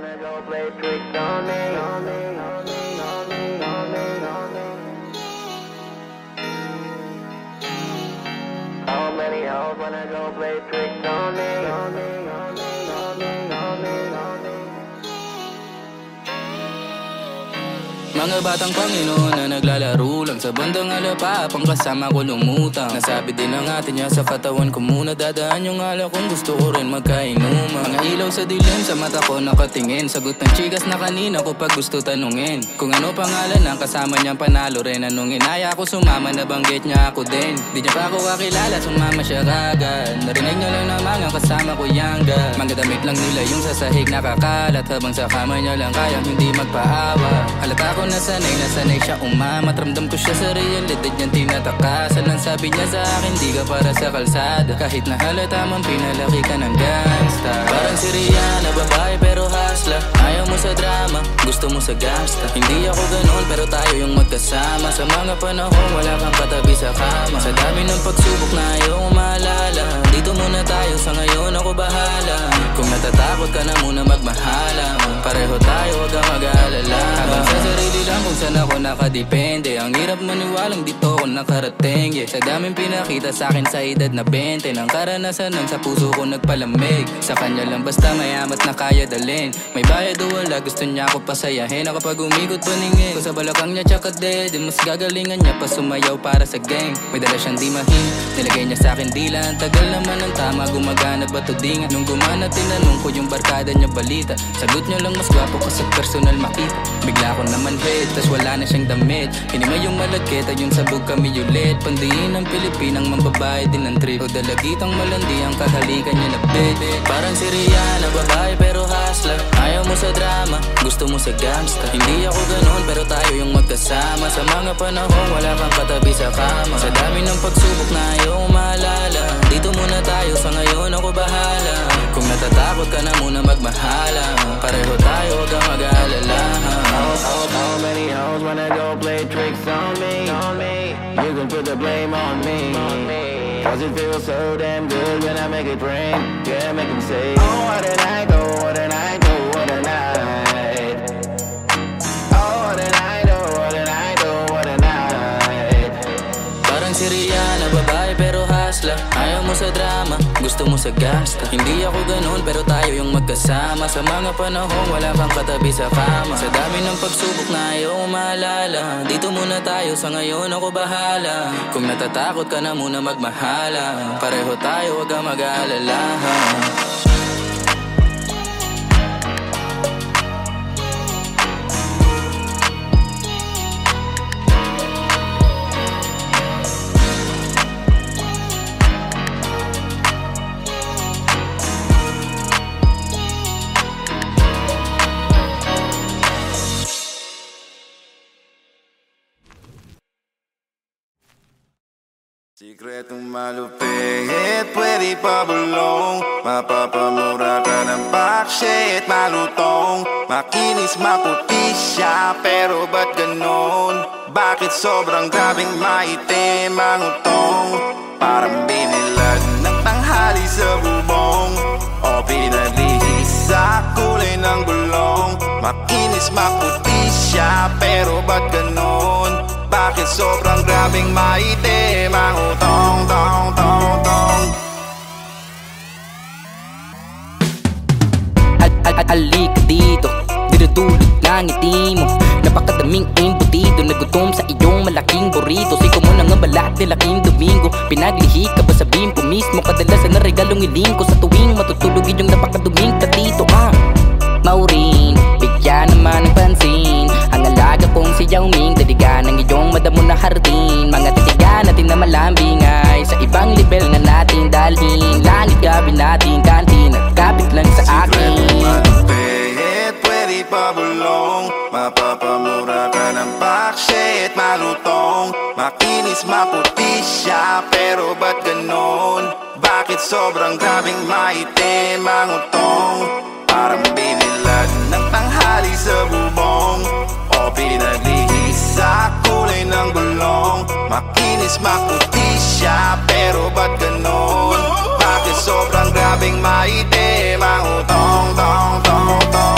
wanna go play tricks on me, on me, Mga batang Panginoon na naglalaro lang Sa bandang alapa, pang kasama ko lumutang. Nasabi din ng ate niya sa katawan ko muna Dadaan yung alak kung gusto ko rin magkainuman Mga ilaw sa dilim, sa mata ko nakatingin Sagot ng chikas na kanina ko pag gusto tanungin. Kung ano pangalan ng kasama niyang panalo rin Anong inaya ko sumama, nabanggit niya ako din. Di niya pa ako kakilala, sumama siya kagad. Narinig niya lang na mga kasama ko yangga. Mga damit lang nila yung sa sahig nakakalat. Habang sa kama niya lang kayang hindi magpaawa. Halata ko na sanay, nasanay siya umamat Ramdam ko siya sa realidad niyang tinatakasan. Ang sabi niya sa akin, di ka para sa kalsada. Kahit na halata man, pinalaki ka ng gangsta. Parang si Rihanna, babae pero hasla Ayaw mo sa drama, gusto mo sa gangsta. Hindi ako ganun, pero tayo yung magkasama. Sa mga panahon, wala kang katabi sa kama. Sa dami ng pagsubok na ayaw maalala Dito muna tayo, sa ngayon ako bahala. Kung natatakot ka na muna magmahala. Pareho tayo, huwag kang mag-aalala. Habang sa sarili lang kung saan ako nakadepende. Ang hirap maniwalang dito ako nakarating yeah. Sa daming pinakita sa akin sa edad na 20 Nang karanasan nang sa puso ko nagpalamig. Sa kanya lang basta mayamat na kaya dalhin. May bayad o wala gusto niya ako pasayahin. Ako pag umikot paningin. Ko sa balakang niya tsaka dead Di mas gagalingan niya pa sumayaw para sa gang. May dala siyang di mahin Nilagay niya sa akin dila Ang tagal naman ng tama. Gumagana ba to dinga Nung gumana tinanong ko yung barkada niya balita. Sagot niya lang mas gwapo ko sa personal makita. Bigla ko naman head Tas wala na siyang damit. Hinimay yung malagkit At yung sabog kami ulit. Pandiin ng Pilipinang mambabae din ng trip. O dalagitang malandi Ang kahalikan niya na bit Parang si Rihanna Babae pero hustler. Ayaw mo sa drama Gusto mo sa gangsta Hindi ako ganun Pero tayo yung magkasama. Sa mga panahon Wala kang katabi sa kama. Sa dami ng pagsubok na ayaw maalala. Dito muna tayo Sa ngayon ako bahala Kung natatakot ka na muna magmahala Pareho tayo Huwag kang mag-aalala How, how, how many hoes wanna go play tricks on me? You can put the blame on me. Cause it feels so damn good when I make it rain. Yeah, make them say, Oh, what a night, oh, what a night, oh, sa drama, gusto mo sa gangsta Hindi ako ganun pero tayo yung magkasama. Sa mga panahon wala kang katabi sa kama Sa dami ng pagsubok na ayaw maalala Dito muna tayo, sa ngayon ako bahala. Kung natatakot ka na muna magmahala Pareho tayo, huwag kang mag-aalala Sikretong malupit, pwede pa bulong Mapapamura ka ng bakshit, malutong Makinis, maputi siya, pero ba't ganon? Bakit sobrang grabing maitim ang utong? Parang binilag ng tanghali sa bubong O pinaglihis sa kulay ng gulong Makinis, maputi siya, pero ba't ganon? Bakit sobrang grabing maitim ang utong, tong, tong, tong. Al al al Halika dito. Dinudulot ng ngiti mo. Napakadaming embutido Nagutom sa iyong malaking burrito. Siko mo na nga balat ni laking domingo. Pinaglihi ka ba sa bimpo mismo? Kadalasan na regalong iling ko Sa tuwing matutulog iyong napakaduming katito ah. Maureen, bigyan naman ng pansin. Ang alaga kong si Yao Ming iyong madamo na hardin. Mga titigan natin na malambing ay Sa ibang level na natin dalhin. Langit gabi natin kantin Nagkapit lang sa akin. Sikretong malupit, pwede pa bulong. Mapapamura ka ng bakshit, malutong. Makinis, maputi siya, pero ba't ganon? Bakit sobrang grabing maitim ang utong? Parang binilag ng tanghali sa bubong sa kulay ng gulong Makinis, maputi siya, pero ba't ganon? Bakit sobrang grabing maitim ang utong, tong, tong, tong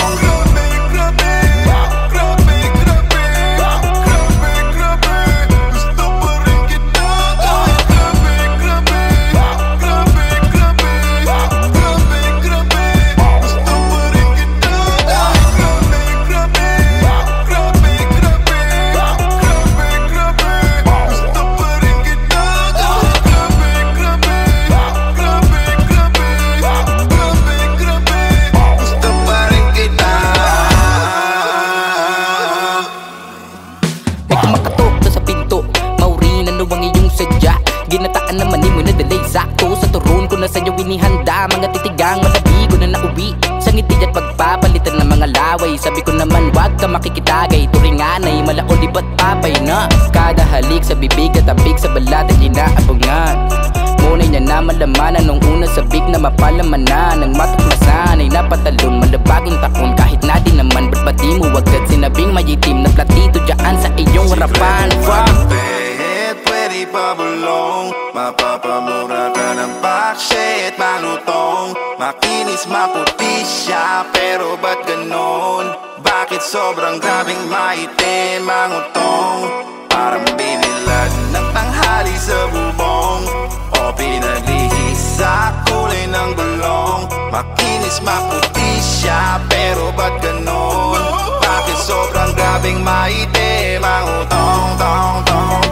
talagang malabigo na nauwi. Sa ngiti at pagpapalitan ng mga laway. Sabi ko naman wag ka makikitagay. Turinganay, malaon ba't papay na? Kada halik sa bibig at tabig sa balat ay inaabangan Ngunay niya na malamanan nung una sabik na mapalamanan. Nang matuklasan ay napatalon malabagong taon Kahit na di naman ba't ba di mo agad sinabing may itim na platito dyan sa iyong harapan? Fuck! Pwede pa bulong Mapapamura ka ng bakshit Malutong Makinis maputi siya Pero ba't ganon? Bakit sobrang grabing maitim ang utong? Parang binilad ng tanghali sa bubong O pinaglihis sa kulay ng gulong Makinis maputi siya Pero ba't ganon? Bakit sobrang grabing maitim ang utong Tong, tong,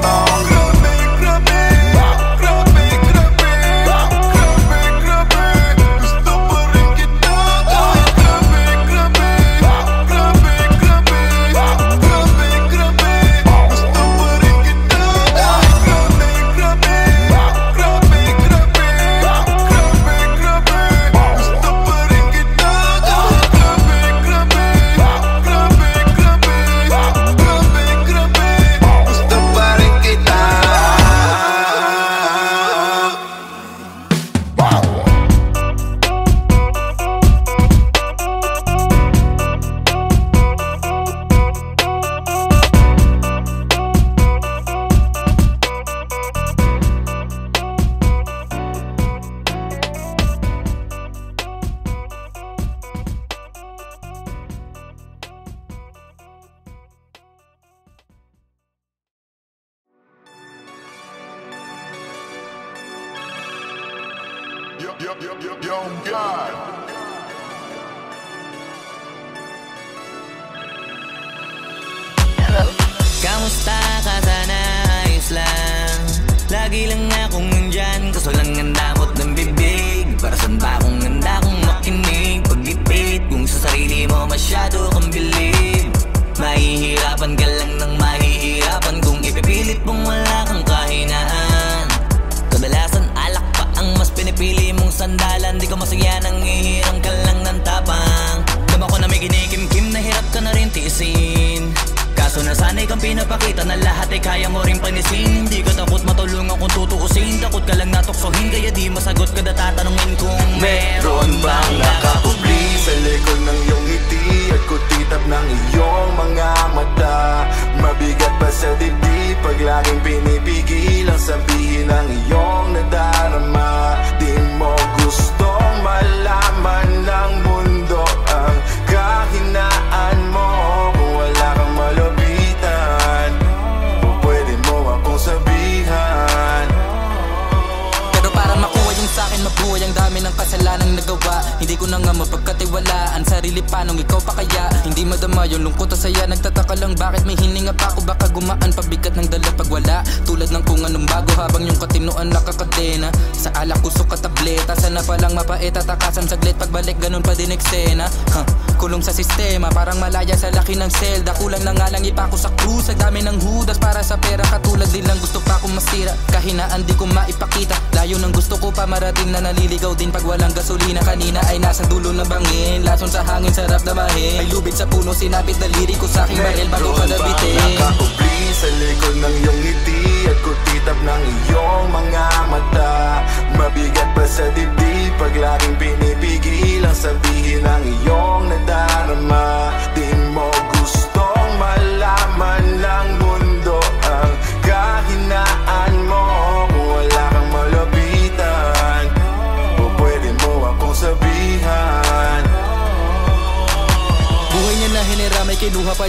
tiisin Kaso nasanay kang pinapakita na lahat ay kaya mo rin panisin. Hindi ka takot matulungan kung tutuusin. Takot ka lang natuksohin kaya di masagot ka na kung Meron bang nakakubli sa likod ng iyong ngiti At kutitap ng iyong mga mata. Mabigat pa sa dibdib pag laging pinipigil Ang sabihin ng iyong nadarama. Di mo gustong malaman ng mundo Ang kahinaan mo a ng kasalanang nagawa. Hindi ko na nga mapagkatiwalaan. Sarili pa nung ikaw pa kaya? Hindi madama yung lungkot at saya. Nagtataka lang bakit may hininga pa ako? Baka gumaan pabigat ng dala pag wala. Tulad ng kung anong bago habang yung katinuan nakakadena. Sa alak kusok at tableta. Sana palang mapait at takasan saglit. Pagbalik ganun pa din eksena. Huh. Kulong sa sistema. Parang malaya sa laki ng selda. Kulang na nga lang ipako sa krus Ang dami ng hudas para sa pera. Katulad nilang gusto pa akong masira. Kahinaan di ko maipakita. Layo ng gusto ko pa marating na naliligaw din Pag walang gasolina kanina ay nasa dulo ng bangin. Lason sa hangin sarap damahin May lubid sa puno sinapit daliri ko sa aking baril bago pa nabitin. Nakakubli sa likod ng iyong ngiti At kutitap ng iyong mga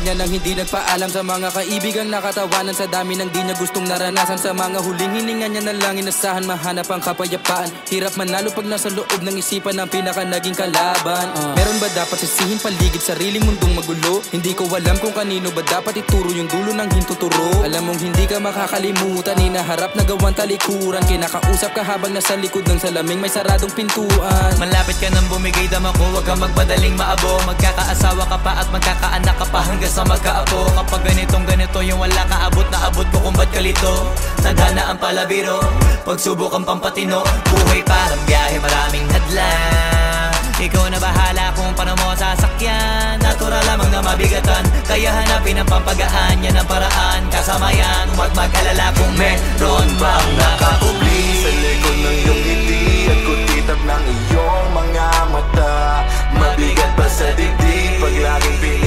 niya nang hindi nagpaalam Sa mga kaibigan nakatawanan. Sa dami ng di niya gustong naranasan Sa mga huling hininga niya na lang inasahan Mahanap ang kapayapaan. Hirap manalo pag nasa loob ng isipan ng pinaka naging kalaban. Meron ba dapat sisihin paligid sariling mundong magulo? Hindi ko alam kung kanino ba dapat ituro yung dulo ng hintuturo Alam mong hindi ka makakalimutan Inaharap na gawan talikuran. Kinakausap ka habang nasa likod ng salaming may saradong pintuan. Malapit ka nang bumigay dama ko Huwag kang magpadaling maabo. Magkakaasawa ka pa at magkakaanak ka pa. Hanggang sa magkaapo Kapag ganitong ganito yung wala ka abot na abot ko kung ba't kalito Tadhana ang palabiro Pagsubok ang pampatino. Buhay parang biyahe maraming hadlang Ikaw na bahala kung paano mo sasakyan. Natural lamang na mabigatan. Kaya hanapin ang pampagaan Yan ang paraan. Kasama yan Huwag mag-alala kung meron bang nakakubli Sa likod ng iyong ngiti At kutitap ng iyong mga mata. Mabigat pa sa dibdib? Pag laging pinipigil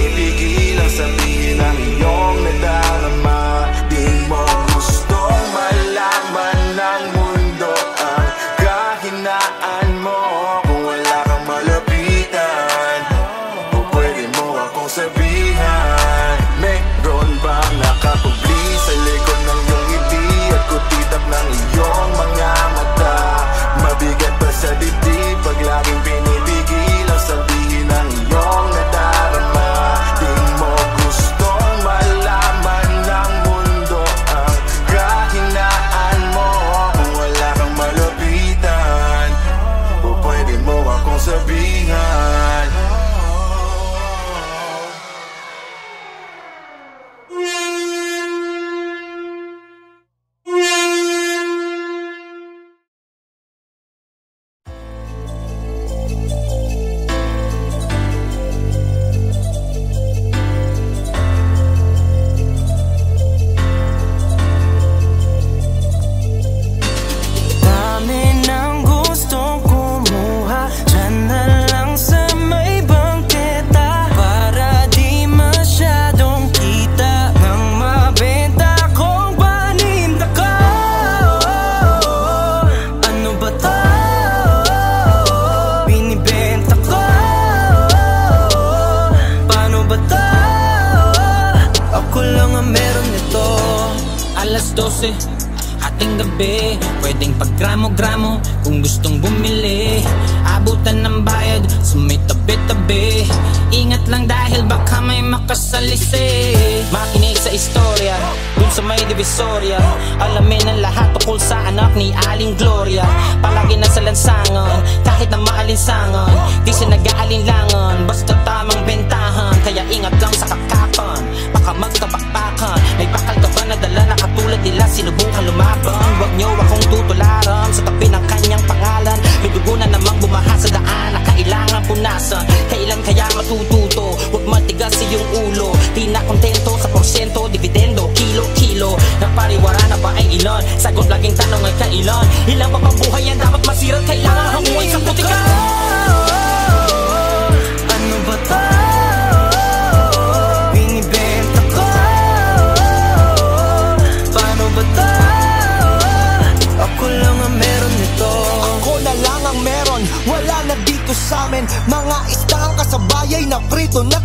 12 Ating gabi. Pwedeng paggramo-gramo Kung gustong bumili. Abutan ng bayad Sa may tabi-tabi. Ingat lang dahil baka may makasalisi. Makinig sa istorya Dun sa may divisoria Alamin ang lahat tungkol sa anak ni Aling Gloria. Palagi nasa lansangan Kahit na maalinsangan Di siya nag-aalinlangan. Basta tamang bentahan Kaya ingat lang sa kakapan Baka magkabakbakan May bakal ka ba na dala na katulad nila? Sinubukan lumaban. Huwag niyo akong tutularan. Sa tabi ng kanyang pangalan May dugo na namang bumaha sa daan Na kailangan punasan. Kailan kaya matututo? Huwag matigas iyong ulo. Di na kontento sa porsyento Dividendo, kilo-kilo Napariwara na ba ay ilan? Sagot laging tanong ay kailan? Ilan pa bang buhay yan dapat masirat Kailangan hanguin sa putika kasabayay na prito na't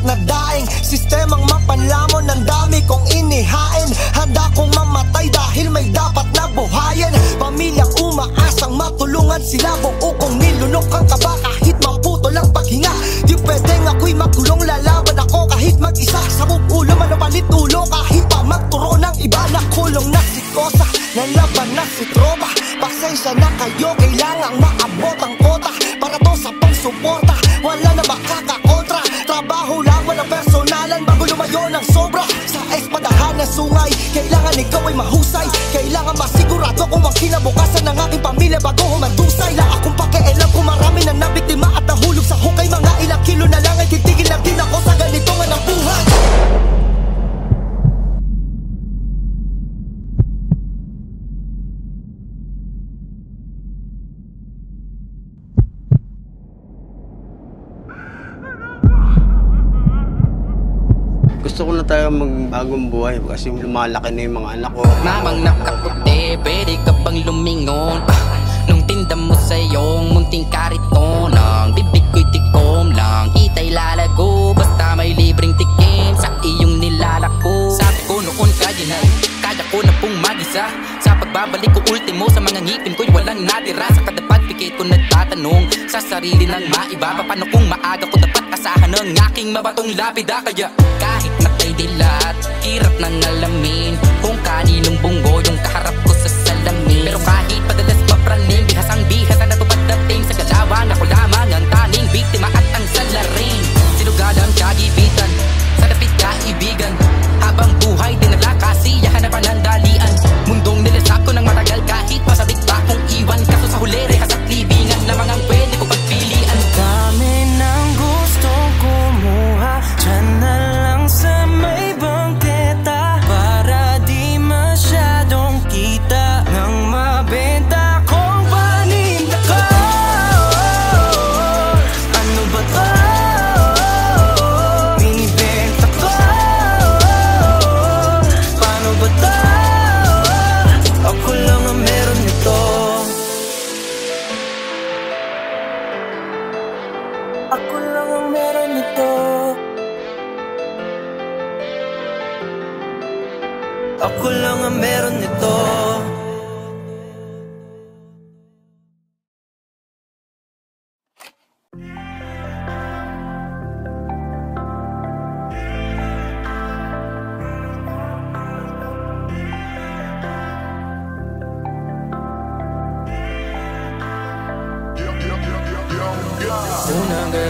lumalaki na yung mga anak ko. Mamang nakaputi, pwede ka bang lumingon? Ah, Nung tinda mo sa iyong munting kariton Ang bibig ko'y tikom lang Kita'y lalago Basta may libreng tikim Sa iyong nilalako. Sabi ko noon kaya na Kaya ko na pong magisa. Sa pagbabalik ko ultimo Sa mga ngipin ko'y walang natira. Sa kada pagpikit ko nagtatanong Sa sarili ng maiba. Paano kung maaga ko dapat asahan Ng aking mabatong lapida Kaya kahit natay dilat Hirap nang alamin Kung kaninong bunggo Yung kaharap ko sa salamin. Pero kahit padalas mapraning Bihasang bihas na natupad dating Sa galawan Ako lamang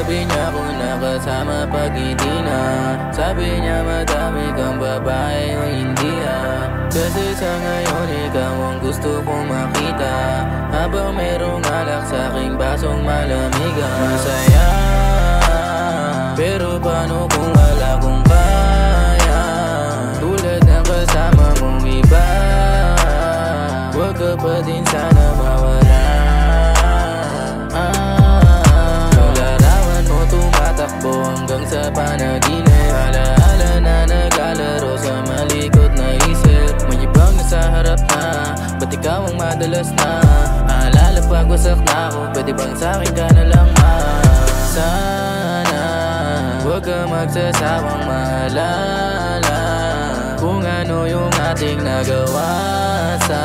Gabi niya ako nakasama pag hindi na. Sabi niya madami kang babae o hindi ah Kasi sa ngayon ikaw ang gusto kong makita. Habang merong alak sa aking basong malamig ah. Masaya Pero paano kung wala kong kaya? Tulad ng kasama mong iba. Huwag ka pa din sana hanggang sa panaginip Alaala na naglalaro sa malikot na isip. May ibang nasa harap na Ba't ikaw ang madalas na? Aalala pag wasak na ako Pwede bang sa'kin ka na lang ma? Sana Huwag ka magsasawang maalala Kung ano yung ating nagawa Sa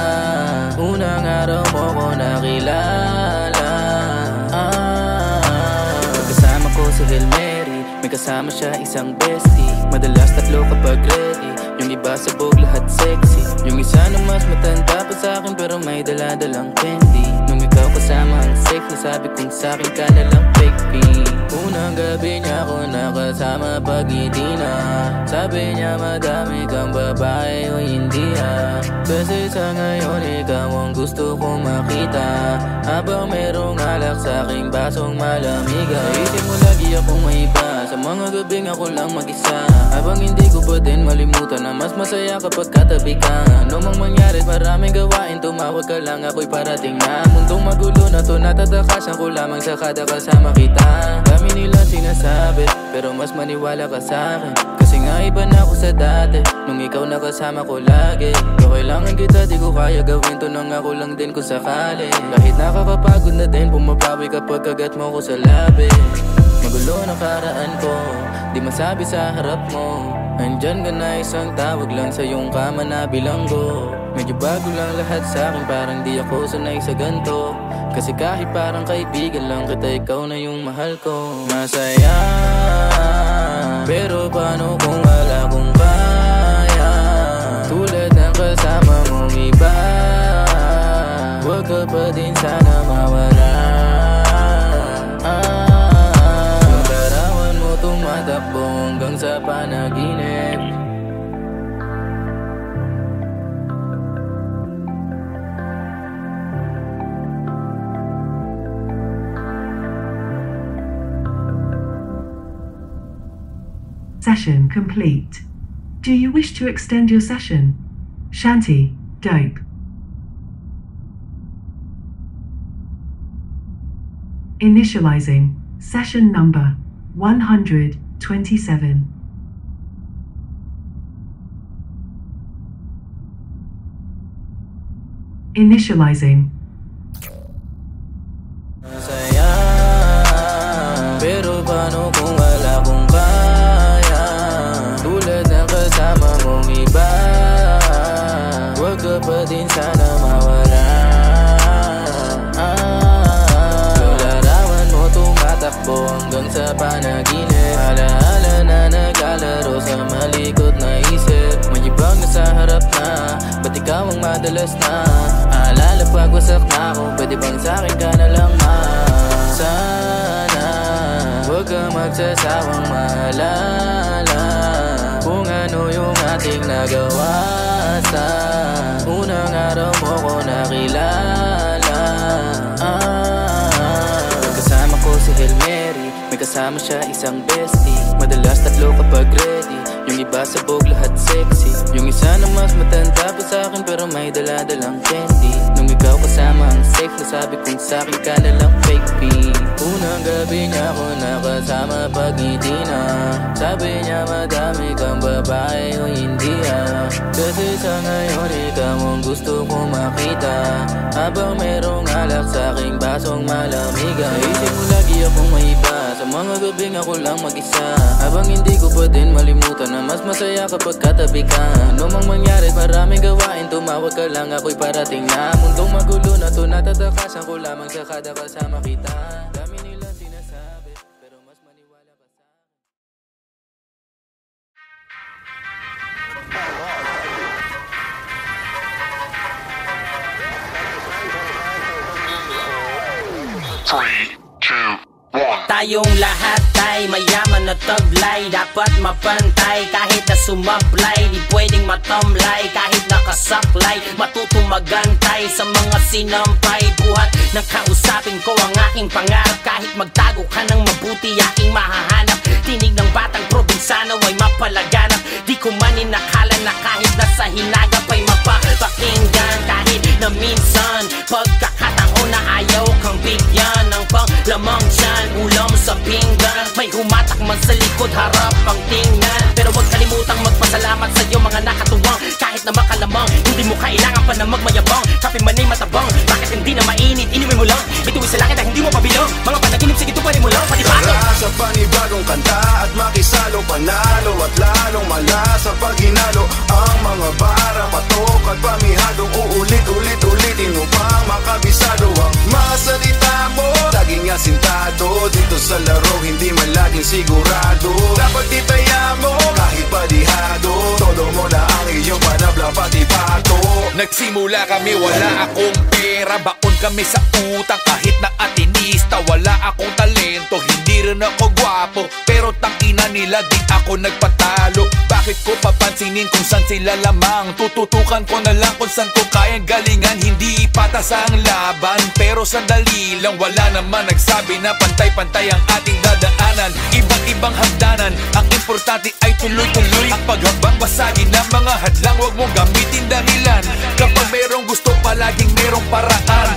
unang araw mo ko nakilala. Ah, Pagkasama ko Hail Mary May kasama siya isang bestie. Madalas tatlo kapag ready. Yung iba sabog lahat sexy. Yung isa na mas matanda pa sa akin Pero may daladalang candy. Nung ikaw kasama ang safe Nasabi kong sa'kin ka na lang fake pee Unang gabi niya ako nakasama pag na. Sabi niya madami kang babae o hindi ah Kasi sa ngayon ikaw ang gusto kong makita. Habang merong alak sa aking basong malamig Isip mo lagi akong may iba mga gabing ako lang mag-isa. Habang hindi ko pa din malimutan Na mas masaya kapag katabi ka. Ano mang mangyari maraming gawain Tumawag ka lang ako'y parating na. Mundong magulo na to natatakasan ko lamang sa kada kasama kita. Dami nila sinasabi Pero mas maniwala ka sa akin. Kasi nga iba na ako sa dati Nung ikaw nakasama ko lagi. Kung kailangan kita di ko kaya gawin to Nang ako lang din kung sakali. Kahit nakakapagod na din Pumapawi kapag kagat mo ko sa labi Magulo na karaan ko Di masabi sa harap mo. Andyan ka na isang tawag lang sa iyong kama na bilanggo. Medyo bago lang lahat sa akin Parang di ako sanay sa ganto. Kasi kahit parang kaibigan lang kita Ikaw na yung mahal ko. Masaya Pero paano kung wala kong kaya? Tulad ng kasama mong iba Huwag ka pa din sana mawala Session complete. Do you wish to extend your session? Shanty, dope. Initializing session number 127. Initializing madalas na. Aalala pag wasak na ako Pwede bang sa'kin ka na lang ma? Sana Huwag ka magsasawang maalala Kung ano yung ating nagawa Sa unang araw mo ko nakilala. Ah, Kasama ko si Hail Mary May kasama siya isang bestie. Madalas tatlo kapag ready Yung iba sabog lahat sexy. Yung isa na mas matanda pa sa akin Pero may daladalang candy. Nung ikaw kasama ang safe Nasabi kong sa'kin ka na lang fake pee. Unang gabi niya ako nakasama pag hindi na. Sa Sabi niya madami kang babae o hindi ah. Kasi sa ngayon ikaw ang gusto ko makita. Habang merong alak sa aking basong malamigan. Naisip mo lagi akong may iba Sa mga gabing ako lang mag-isa Habang hindi ko pa din malimutan na mas masaya kapag katabi ka. Ano mang mangyari maraming gawain Tumawag ka lang ako'y parating na. Mundong magulo na to natatakasan ko lamang sa kada kasama kita. Dami nilang sinasabi pero mas maniwala pa Tayong lahat ay mayaman na taglay. Dapat mapantay kahit na sumablay. Di pwedeng matamlay kahit nakasaklay. Matutong magantay sa mga sinampay. Buhat ng kausapin ko ang aking pangarap. Kahit magtago ka ng mabuti aking mahahanap. Tinig ng batang probinsyano ay mapalaganap. Di ko man inakala na kahit nasa hinagap ay mapapakinggan. Kahit na minsan pagkakataon na ayaw kang bigyan Ng panglamang dyan, ulam sa pinggan May humatak man sa likod, harap ang tingnan. Pero huwag kalimutang magpasalamat sa iyo mga nakatuwang. Kahit na makalamang, hindi mo kailangan pa na magmayabang. Kape man ay matabang, bakit hindi na mainit? Inumin mo lang, bituin sa langit na hindi mo pabilang Mga panaginip, sige tuparin mo lang, panibago Tara sa panibagong kanta at makisalo Panalo at lalong malasa pag hinalo Ang mga bara, patok at pamihadong Uulit-ulit-ulitin upang makabisado Ang mga salita mo, laging asintado. Dito sa laro, hindi man laging sigurado. Dapat itaya mo, kahit padihado Todo mo na ang iyong panabla, pati pato Nagsimula kami, wala akong pera. Baon kami sa utang kahit na atinista Wala akong talento, hindi rin ako gwapo Pero tangina nila, di ako nagpatalo. Bakit ko papansinin kung saan sila lamang? Tututukan ko na lang kung saan ko kayang galingan. Hindi patas ang laban Pero sandali lang, wala naman nagsabi na pantay-pantay ang ating dadaanan. Iba't ibang hagdanan, ang importante ay tuloy-tuloy. Ang paghabang basagin ng mga hadlang, wag mong gamitin dahilan. Kapag merong gusto, palaging merong paraan.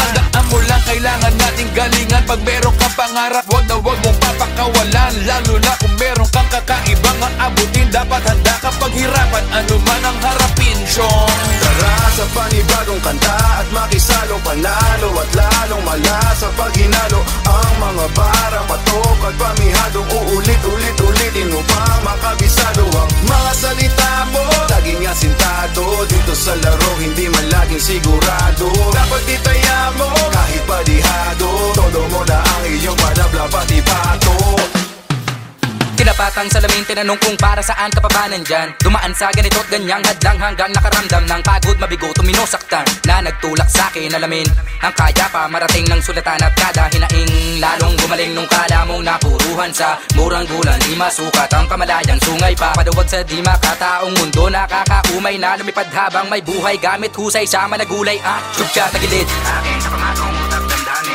Tandaan mo lang, kailangan nating galingan. Pag meron kang pangarap, wag na wag mong papakawalan. Lalo na kung meron kang kakaibang ang abutin. Dapat handa ka paghirapan, ano man ang harapin, Sean Tara sa panibagong kanta at makisalo Panalo at lalong malasa pag hinalo Ang mga bara, patok at pamihadong Uulit-ulit-ulitin upang makabisado. Ang mga salita mo, laging asintado. Dito sa laro, hindi man laging sigurado. Dapat itaya mo, kahit padihado. Todo mo na ang iyong panabla, pati pato Tinapatang salamin, tinanong kung para saan ka pa ba nandyan. Dumaan sa ganito't ganyang hadlang hanggang nakaramdam ng pagod mabigo tuminosaktan Na nagtulak sa akin alamin Ang kaya pa marating ng sulatan at kada hinaing. Lalong gumaling nung kala mong napuruhan sa murang gulan Di masukat ang kamalayang sungay pa. Paduwag sa di makataong mundo Nakakaumay na lumipad habang may buhay. Gamit husay sa managulay at Tugtya tagilid. Akin sa pamatong utak damdamin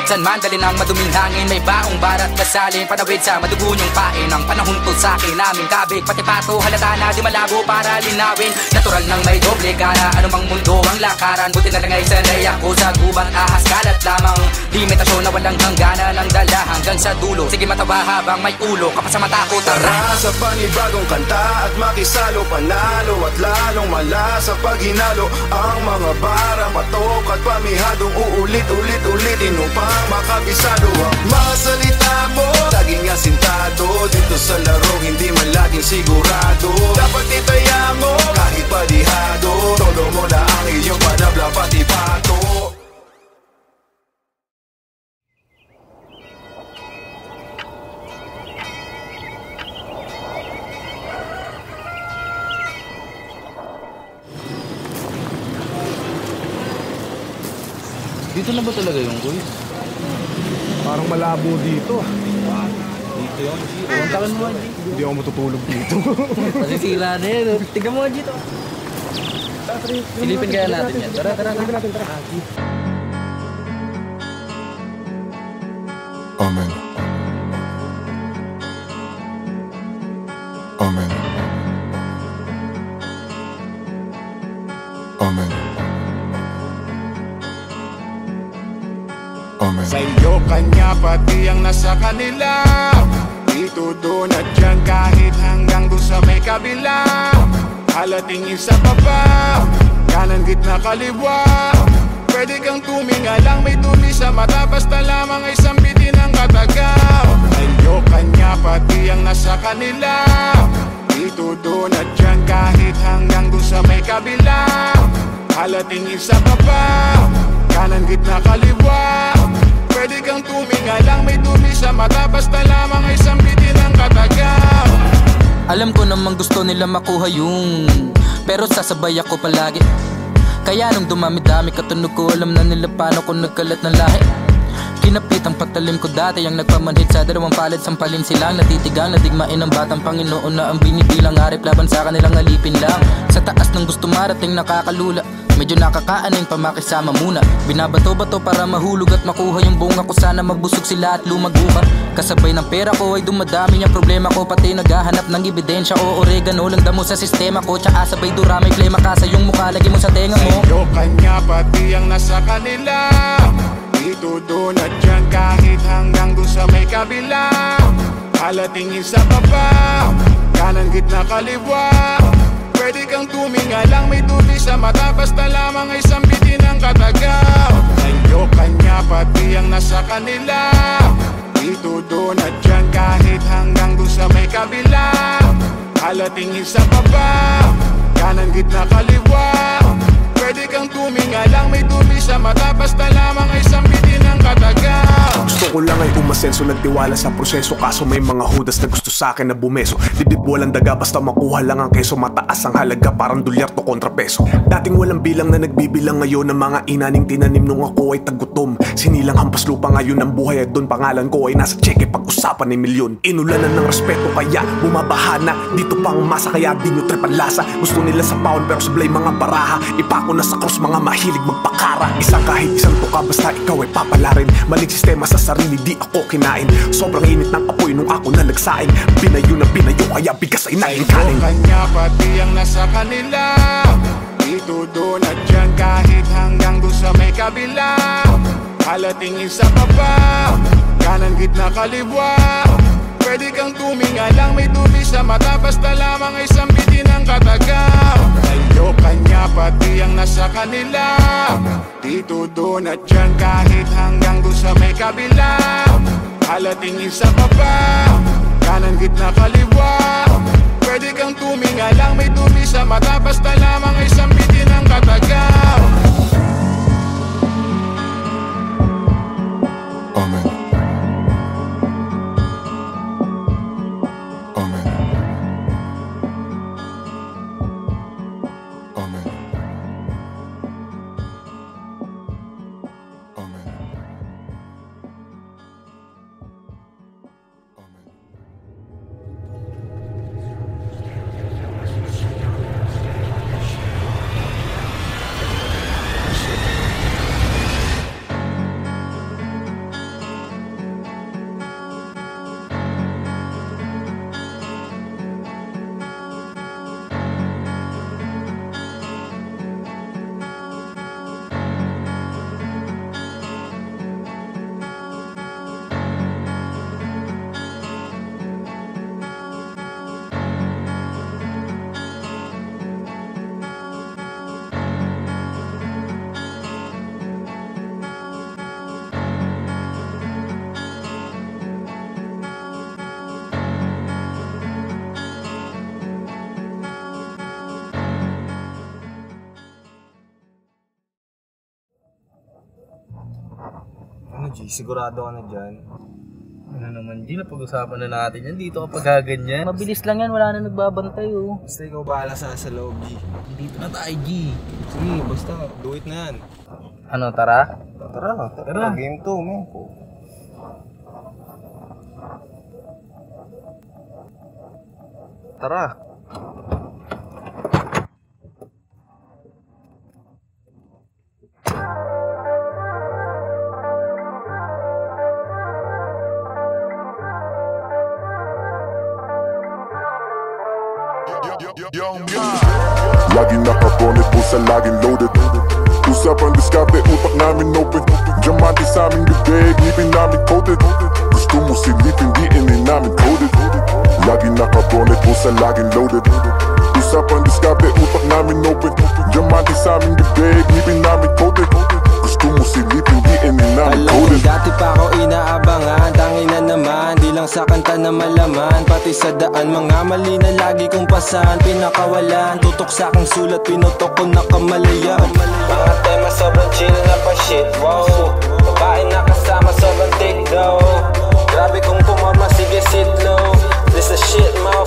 San man dalin ang maduming hangin May baong barat kasalin Panawid sa madugo niyong pain Ang panahon to sa akin naming kabig Pati pato halata na di malabo para linawin. Natural nang may doble cara Anumang mundo ang lakaran. Buti na lang ay sanay ako sa gubat Ahas kalat lamang. Limitasyon na walang hangganan Ang dala hanggang sa dulo. Sige matawa habang may ulo Kapag sa mata ko tara! Tara sa panibagong kanta at makisalo Panalo at lalong malasa pag hinalo Ang mga bara, patok at pamihadong Uulit-ulit-ulitin upang makabisado. Ang mga salita mo, laging asintado Dito sa laro, hindi man laging sigurado. Dapat itaya mo, kahit padihado Todo mo na ang iyong panabla, pati pato na ba talaga yung kuy? Parang malabo dito. Dito yung G. Puntakan mo G. Hindi ako matutulog dito. Masisira na yan. Tignan mo G to. Silipin kaya natin yan. Tara, tara, tara. natin, tara. Nasa kanila. Doon at dyan kahit sa may kabila. Halatingin sa baba Kanan gitna kaliwa. Pwede kang tuminga lang May dumi sa mata. Basta lamang ay sambitin ang katagaw Tayo kanya pati ang nasa kanila. Doon at dyan kahit hanggang doon sa may kabila. Halatingin sa baba Kanan gitna kaliwa Pwede kang tuminga lang May dumi sa mata Basta lamang ay sambitin ang katagaw Alam ko namang gusto nila makuha yung Pero sasabay ako palagi. Kaya nung dumami-dami katunog ko Alam na nila paano ko nagkalat ng lahi. Kinapit ang pagtalim ko dati Ang nagpamanhid sa dalawang palit Sampalin silang natitigang Nadigmain ng batang Panginoon Na ang binibilang arip Laban sa kanilang alipin lang. Sa taas ng gusto marating nakakalula Medyo nakakaaning pamakisama muna. Binabato-bato para mahulog at makuha yung bunga ko. Sana magbusog sila at lumaguba Kasabay ng pera ko ay dumadami niyang problema ko. Pati naghahanap ng ebidensya o oregano Lang damo sa sistema ko. Tsaka sabay dura may flema ka sa yung mukha. Lagi mo sa tenga mo. Sa'yo kanya pati ang nasa kanila. Dito doon at dyan kahit hanggang doon sa may kabila. Halatingin sa baba Kanan gitna kaliwa Pwede kang tuminga lang May dumi sa mata Basta lamang ay sambitin ang katagaw Sa'yo kanya pati ang nasa kanila. Dito doon at dyan kahit hanggang doon sa may kabila. Halatingin sa baba Kanan gitna kaliwa. Pwede kang tuminga lang May dumi sa mata Basta lamang ay sambitin ang katagaw Gusto ko lang ay umasenso Nagtiwala sa proseso. Kaso may mga hudas na gusto sa akin na bumeso. Dibdib walang daga Basta makuha lang ang keso. Mataas ang halaga Parang dolyar to kontrapeso Dating walang bilang na nagbibilang ngayon Ng mga inaning tinanim nung ako ay tagutom. Sinilang hampas lupa ngayon ng buhay At doon pangalan ko ay nasa cheque Pag-usapan ng milyon. Inulanan ng respeto Kaya bumabaha na. Dito pang masa Kaya di nyo trepan lasa. Gusto nila sa paon Pero sablay mga baraha. Ipako na sa cross Mga mahilig magpakara. Isang kahit isang tuka Basta ikaw ay papalarin. Maling sistema sa sarili Di ako kinain. Sobrang init ng apoy Nung ako na nagsaing. Binayo na binayo Kaya bigas ay naging kanin kanya pati ang nasa kanila. Dito doon at dyan kahit hanggang doon sa may kabila. Halatingin sa baba Kanan gitna kaliwa Pwede kang tuminga lang May dumi sa mata. Basta lamang ay sambitin ang katagaw Sa'yo kanya pati ang nasa kanila. Dito doon at dyan kahit hanggang doon sa may kabila. Halatingin sa baba Kanan gitna kaliwa. Pwede kang tuminga lang May dumi sa mata. Basta lamang ay sambitin ang katagaw Sigurado ka na dyan? Ano naman, G, napag-usapan na natin yan. Dito kapag gaganyan. Mabilis lang yan, wala na nagbabantay oh. Basta ikaw bahala sa sa loob, G. Dito na tayo, G. Sige, basta, do it na yan. Ano, tara? Tara, tara. Tara. Game 2, man. Tara. Laging nakabonet po sa laging loaded. Usapan diskarte, utak namin open. Diamante sa aming bibig, ngipin namin coated Gusto mo silipin, di ini namin coded. Laging nakabonet po sa laging loaded. Usapan diskarte, utak namin open. Diamante sa aming bibig, ngipin namin coated Gusto mo silipin, di ini namin Alam coded mo dati pa ako inaabangan. Tangin na naman, di lang sa kanta na malaman. Pati sa daan, mga mali na lagi kong pasan. Pinakawalan, tutok sa aking sulat Pinutok ko na kamalayan. Mga tema sobrang chill na pa shit, wow. Babae na kasama sobrang thick though. Grabe kong pumama, sige sit low. This a shit, motherfucker,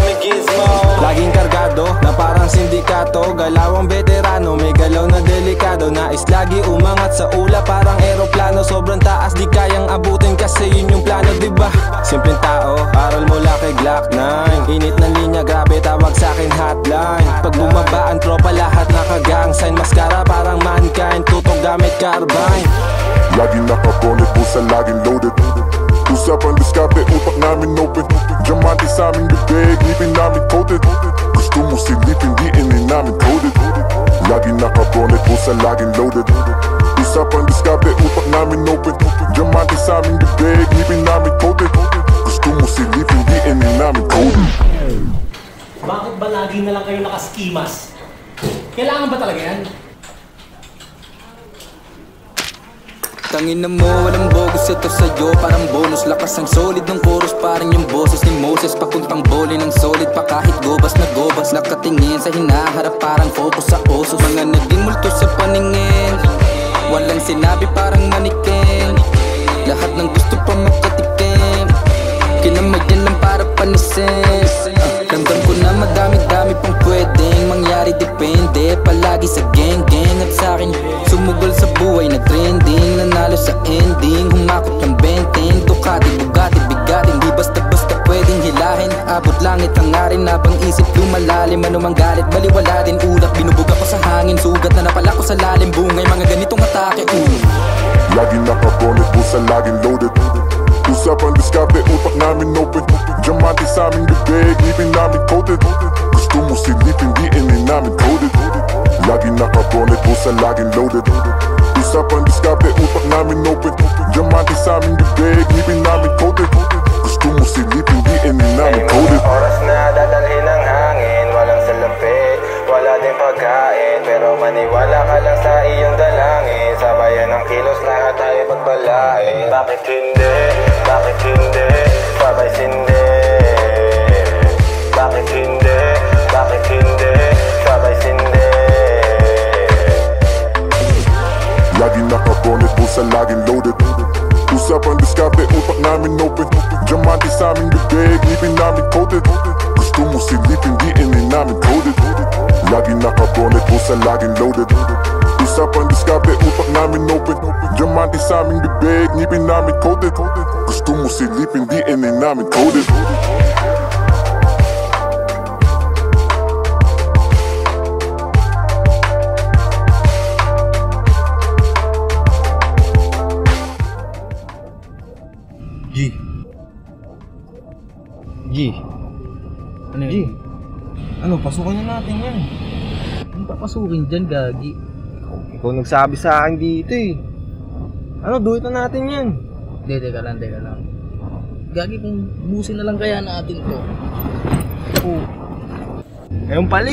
me Gizmo. Laging kargado, na parang sindikato. Galawang veterano, may galaw na delikado. Nais lagi umangat sa ula, parang eroplano. Sobrang taas, di kayang abutin kasi yun yung plano, di ba? Simpleng tao, aral mula kay Glock 9 Init ng linya, grabe tawag sa akin hotline. Pag bumabaan, tropa lahat nakagang sign Mascara parang mankind, tutok gamit carbine. Laging nakabonet po sa laging loaded Usapan diskarte, utak namin open Diamante sa aming bibig, ngipin namin coated Gusto mo silipin, di ini namin coded Laging nakabonet po sa laging loaded Usapan diskarte, utak namin open Diamante sa aming bibig, ngipin namin coated Gusto mo silipin, di ini namin coded Bakit ba lagi na lang kayo nakaskimas? Kailangan ba talaga yan? Tangin na mo, walang bogus ito sa'yo. Parang bonus, lakas ang solid ng chorus. Parang yung boses ni Moses Papuntang boli ng solid pa. Kahit gobas na gobas Nakatingin sa hinaharap. Parang focus sa osos Mga naging multo sa paningin. Walang sinabi parang manikin. Lahat ng gusto pa makatikim. Kinamayan lang para panisin. Ramdam ko na madami-dami mangyari Depende palagi sa gang-gang At sa'kin sumugol sa buhay na trending Nanalo sa ending. Humakot ng benteng Ducati, Bugatti, bigatin Di basta-basta pwedeng hilahin. Abot langit ang arin Habang isip lumalalim. Anumang galit baliwala din. Ulap Binubuga ko sa hangin. Sugat na napala ko sa lalim. Bungay mga ganitong atake. Uh. Laging nakabonet po sa laging loaded. Usapan diskarte, utak namin open. Diamante sa aming bibig, ngipin namin coated Gusto mo silipin, di ini namin coded. Laging nakabonet po sa laging loaded. Usapan diskarte, utak namin open. Diamante sa aming bibig, ngipin namin coated. Gusto mo silipin, di ini namin coded. Oras na dadalhin ng hangin Walang salapi, wala din pagkain. Pero maniwala ka lang sa iyong dalangin Sabayan ng kilos lahat tayo pagbalain Bakit hindi, bakit hindi, sabay sindi. Bakit hindi, bakit hindi, sabay sindi Laging nakabonet po sa laging loaded. Usapan diskarte, utak namin open Diamante sa aming bibig, ngipin namin coated Gusto mo silipin, di ini namin coded. Laging nakabonet po sa laging loaded. Usapan diskarte, utak namin open Diamante sa aming bibig, ngipin namin coated Gusto mo silipin, di ini namin coded G. Ano G. Ano, pasukan na natin yan. Ano papasukin dyan, Gagi? Ikaw nagsabi sa akin dito eh. Ano, do it na natin yan. Hindi, teka lang, teka lang. Gagi, kung busin na lang kaya natin to. Oh. Ngayon pala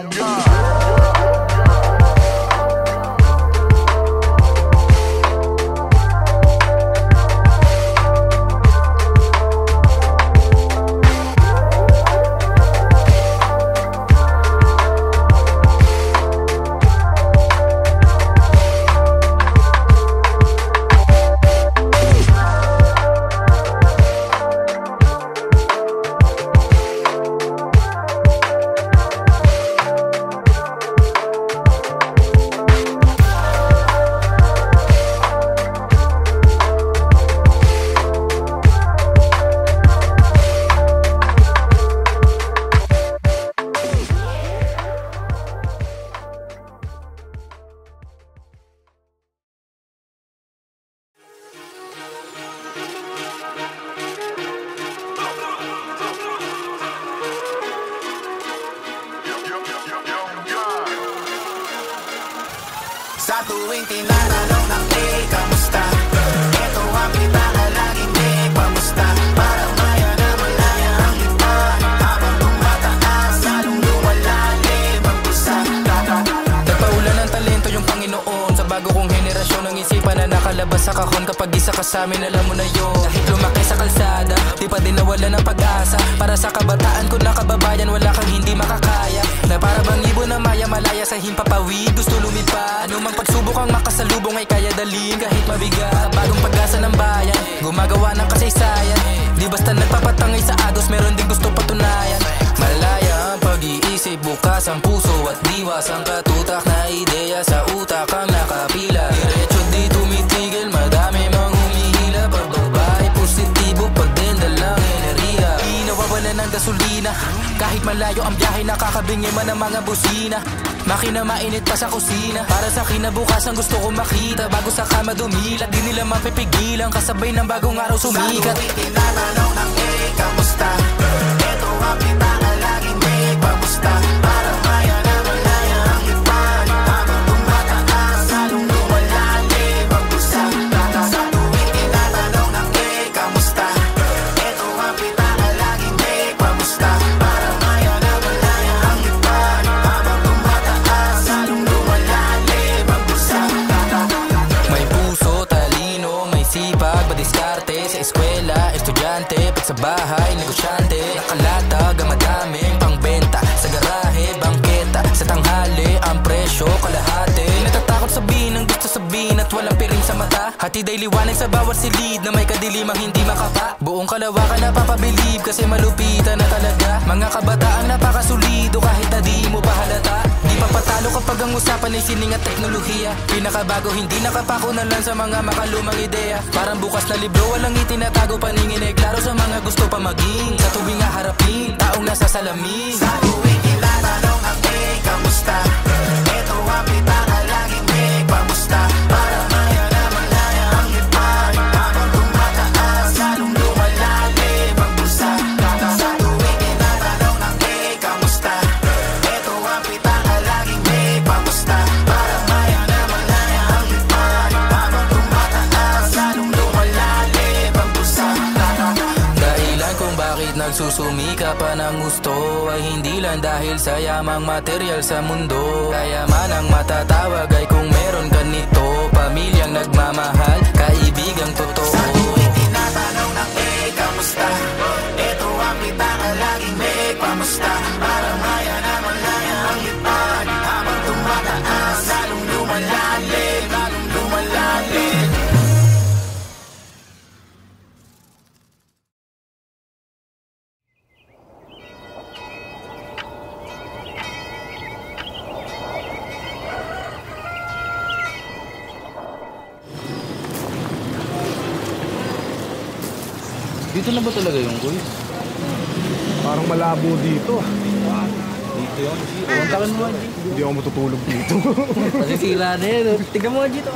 eh. Young 29 nakalabas sa kahon Kapag isa ka sa amin, alam mo na yun. Kahit lumaki sa kalsada, di pa din nawala ng pag-asa. Para sa kabataan ko na kababayan, wala kang hindi makakaya. Na para bang ibon na maya malaya sa himpapawid Gusto lumipad, anumang pagsubok ang makasalubong ay kaya dalhin Kahit mabigat, bagong pag-asa ng bayan Gumagawa ng kasaysayan. Di basta nagpapatangay sa agos, meron din gusto patunayan. Malaya ang pag-iisip, bukas ang puso at diwas Ang katutak na ideya sa utak ang nakapila. Diretso di tumitigil, madami mang humihila. Pagbabay, positibo, pag din dalang enerhiya. Di nawawala ng gasolina. Kahit malayo ang biyahe, nakakabingi man ang mga busina. Makina mainit pa sa kusina. Para sa kinabukasan gusto ko makita. Bago sa kama dumilat Di nila mapipigilan. Kasabay ng bagong araw sumikat. Sa tuwing tinatanong ng hey, kamusta? Ito ang hey, kamusta? Malupitan na talaga. Mga kabataan napakasulido Kahit na di mo pa halata. Di pa patalo kapag ang usapan ay sining at teknolohiya. Pinakabago hindi nakapako na lang sa mga makalumang ideya. Parang bukas na libro walang itinatago paningin ay klaro sa mga gusto pa maging. Sa tuwing haharapin, taong nasa salamin. Sa tuwing tinatanong ang hey, kamusta? Ito ang kita nagsusumika pa ng gusto Ay hindi lang dahil sa yamang material sa mundo. Kayaman ang matatawag ay kung meron ka nito Pamilyang nagmamahal, ba talaga yung kuy? Parang malabo dito. Dito yung G. Kontakin mo G. Hindi ako matutulog dito. Masisira na yan. Tignan mo G to.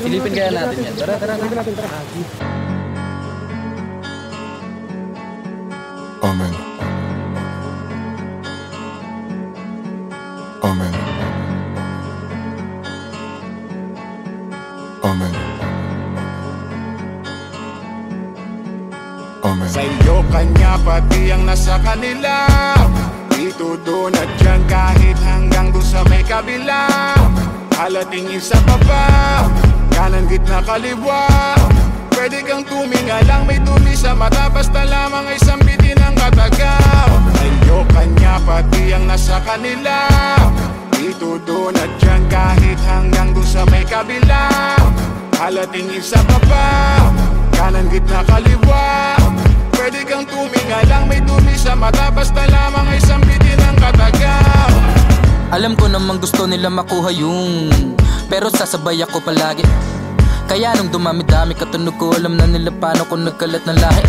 Silipin kaya natin yan. Tara, tara, tara. natin, tara. Amen. Amen. Kanya pati ang nasa kanila. Dito doon at dyan kahit hanggang doon sa may kabila. Halatingin sa baba Kanan gitna kaliwa. Pwede kang tuminga lang may dumi sa mata. Basta lamang ay sambitin ang katagaw iyo kanya pati ang nasa kanila. Dito doon at dyan kahit hanggang doon sa may kabila. Halatingin sa baba Kanan gitna kaliwa Pwede kang tuminga lang may dumi sa mata Basta lamang ay sambitin ang katagaw Alam ko namang gusto nila makuha yung Pero sasabay ako palagi. Kaya nung dumami-dami katunog ko Alam na nila paano ko nagkalat ng lahi.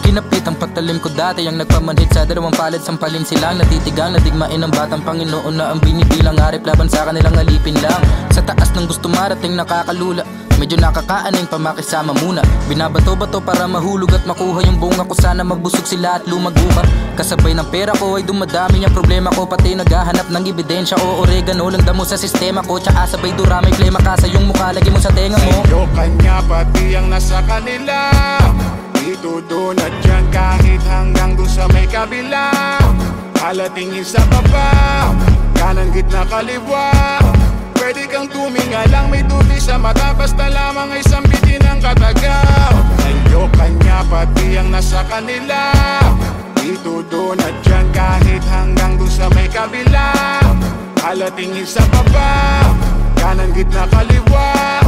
Kinapit ang pagtalim ko dati Ang nagpamanhid sa dalawang palit Sampalin silang natitigang Nadigmain ng batang Panginoon Na ang binibilang arip Laban sa kanilang alipin lang. Sa taas ng gusto marating nakakalula Medyo nakakaaning pamakisama muna. Binabato-bato para mahulog at makuha yung bunga ko. Sana magbusog sila at lumaguba Kasabay ng pera ko ay dumadami niyang problema ko. Pati naghahanap ng ebidensya. O oregano lang damo sa sistema ko. Tsaka sabay duramay flema ka sa yung mukha. Lagi mo sa tenga mo. Sa'yo kanya pati ang nasa kanila. Dito doon at dyan kahit hanggang doon sa may kabila. Halatingin sa baba Kanan gitna kaliwa Pwede kang tuminga lang may tubi sa mata Basta lamang ay sambitin ang katagaw. Sa'yo kanya pati ang nasa kanila. Dito doon at dyan kahit hanggang doon sa may kabila. Halatingin sa baba Kanan gitna kaliwa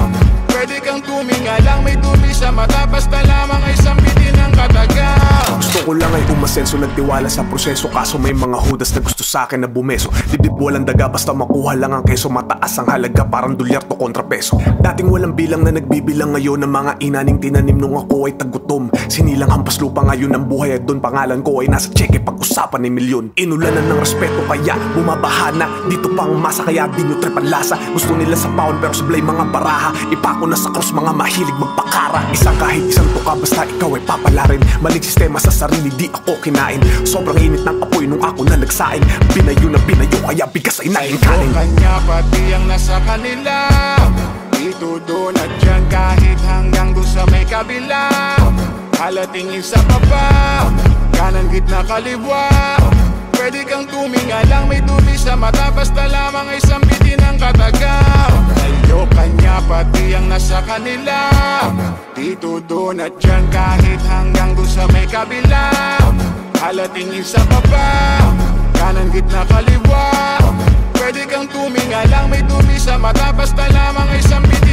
Pwede kang tuminga lang may tubi sa mata Basta lamang ay sambitin ang katagaw Gusto ko lang ay umasenso Nagtiwala sa proseso. Kaso may mga hudas na gusto sa akin na bumeso. Dibdib walang daga Basta makuha lang ang keso. Mataas ang halaga Parang dolyar to kontra peso. Dating walang bilang na nagbibilang ngayon Ng mga inaning tinanim nung ako ay tagutom. Sinilang hampas lupa ngayon ang buhay At doon pangalan ko ay nasa cheque Pag-usapan ni milyon. Inulanan ng respeto Kaya bumabaha na. Dito pang masa Kaya di nyo lasa. Gusto nila sa paon Pero sablay mga baraha. Ipako na sa cross Mga mahilig magpakara. Isang kahit isang tuka Basta ikaw ay papalarin. Maling sistema sa sarili Di ako kinain. Sobrang init ng apoy Nung ako na nagsaing. Binayo na binayo Kaya bigas ay naging kanin. kanya pati ang nasa kanila. Dito doon at dyan kahit hanggang doon sa may kabila. Halatingin sa baba Kanan gitna kaliwa Pwede kang tuminga lang May dumi sa mata. Basta lamang ay sambitin ang katagaw. Kayo kanya pati ang nasa kanila. Dito doon at dyan Kahit hanggang doon sa may kabila. Halatingin sa baba Kanan gitna kaliwa. Pwede kang tuminga lang May dumi sa mata. Basta lamang ay sambitin